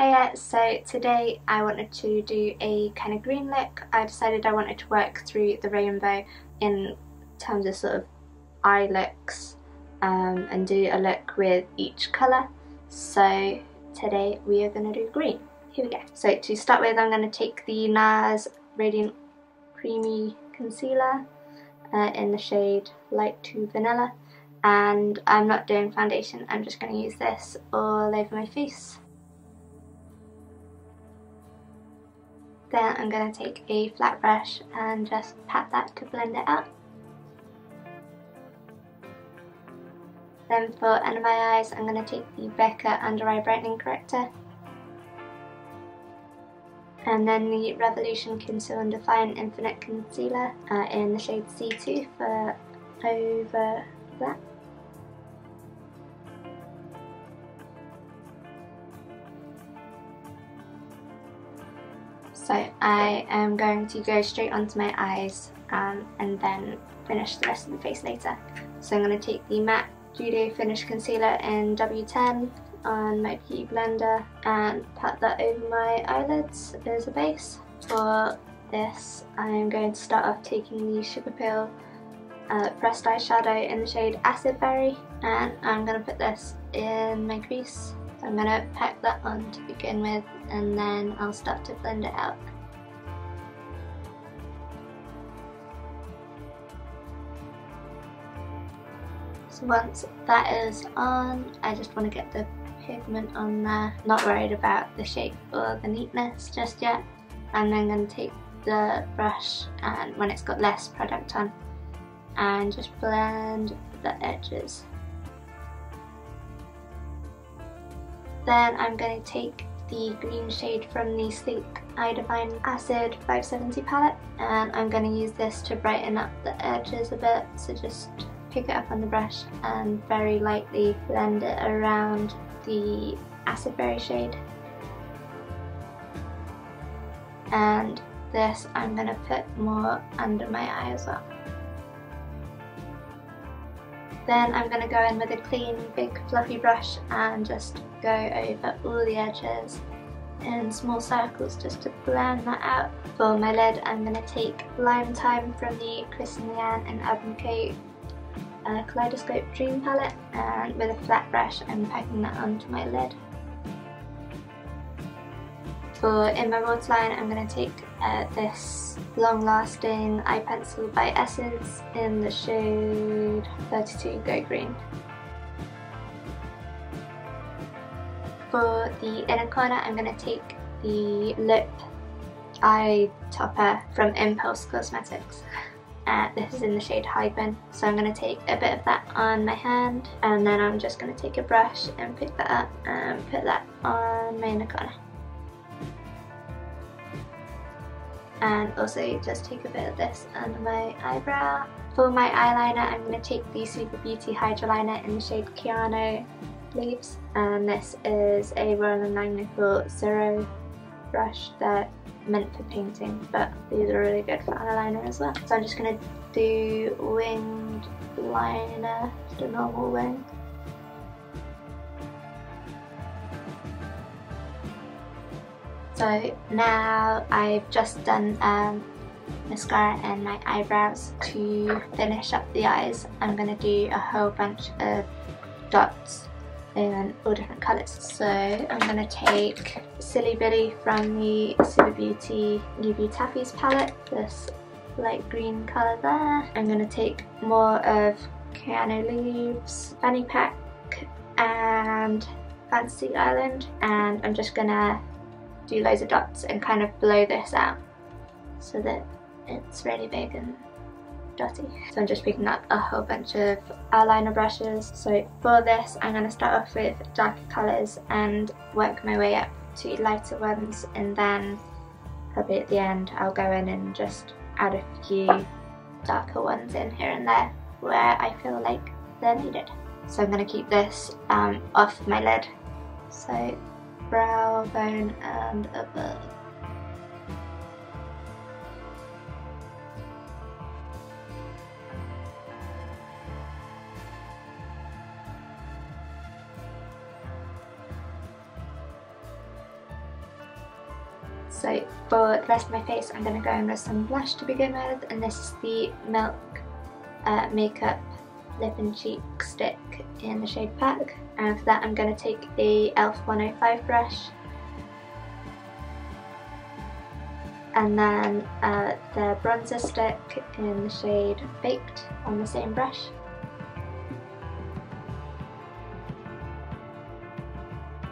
Hey, uh, so today I wanted to do a kind of green look. I decided I wanted to work through the rainbow in terms of sort of eye looks um, and do a look with each colour. So today we are going to do green. Here we go. So to start with I'm going to take the NARS Radiant Creamy Concealer uh, in the shade Light to Vanilla and I'm not doing foundation, I'm just going to use this all over my face. Then I'm going to take a flat brush and just pat that to blend it out. Then for under my eyes I'm going to take the Becca Under Eye Brightening Corrector and then the Revolution Conceal and Define Infinite Concealer uh, in the shade C2 for over that. So I am going to go straight onto my eyes um, and then finish the rest of the face later. So I'm going to take the MAC Studio Finish Concealer in W10 on my Beauty Blender and pat that over my eyelids as a base. For this I'm going to start off taking the Sugarpill uh, pressed eyeshadow in the shade Acid Berry and I'm going to put this in my crease. I'm going to pack that on to begin with and then I'll start to blend it out. So once that is on, I just want to get the pigment on there. Not worried about the shape or the neatness just yet. And then I'm going to take the brush and when it's got less product on and just blend the edges. Then I'm going to take the green shade from the Sleek Define Acid 570 palette and I'm going to use this to brighten up the edges a bit so just pick it up on the brush and very lightly blend it around the Acid Berry shade. And this I'm going to put more under my eye as well. Then I'm going to go in with a clean big fluffy brush and just go over all the edges in small circles just to blend that out. For my lid I'm going to take Lime Time from the Kristen Leanne and Urban Decay uh, Kaleidoscope Dream palette and with a flat brush I'm packing that onto my lid. For in my waterline I'm going to take uh, this long lasting eye pencil by Essence in the shade 32 Go Green. For the inner corner I'm going to take the lip eye topper from Impulse Cosmetics. Uh, this is in the shade Hyben, so I'm going to take a bit of that on my hand and then I'm just going to take a brush and pick that up and put that on my inner corner. And also just take a bit of this under my eyebrow. For my eyeliner I'm going to take the Suva Beauty Hydra Liner in the shade Keanu Leaves and this is a Royal Langnickel Zero brush that meant for painting, but these are really good for eyeliner as well. So I'm just going to do winged liner, just a normal wing. So now I've just done um, mascara and my eyebrows to finish up the eyes. I'm going to do a whole bunch of dots in all different colours. So I'm going to take Silly Billy from the Suva Beauty UV Taffies palette, this light green colour there. I'm going to take more of Keanu Leaves, Fanny Pack and Fantasy Island and I'm just going to do loads of dots and kind of blow this out so that it's really big and dotty. So I'm just picking up a whole bunch of eyeliner brushes. So for this I'm going to start off with darker colours and work my way up to lighter ones and then probably at the end I'll go in and just add a few darker ones in here and there where I feel like they're needed. So I'm going to keep this um, off my lid. So brow bone and above. So for the rest of my face I'm going to go in with some blush to begin with and this is the Milk uh, Makeup Lip and Cheek Stick in the shade Pack. And for that I'm going to take the e.l.f. 105 brush. And then uh, the bronzer stick in the shade Baked on the same brush.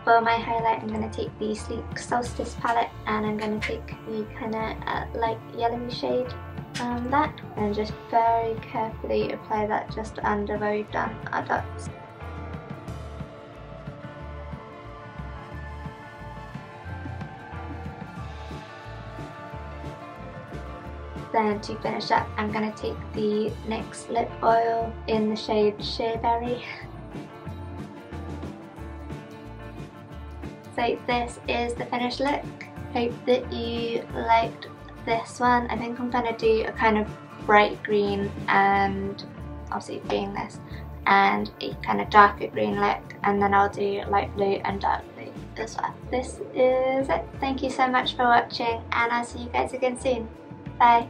For my highlight I'm going to take the Sleek Solstice palette and I'm going to take the kind of uh, light yellowy shade on that and just very carefully apply that just under where we've done our dots. Then to finish up I'm going to take the NYX lip oil in the shade Shea Berry So this is the finished look. Hope that you liked this one. I think I'm to do a kind of bright green and obviously being this and a kind of darker green look and then I'll do light blue and dark blue as well. This is it. Thank you so much for watching and I'll see you guys again soon. Bye.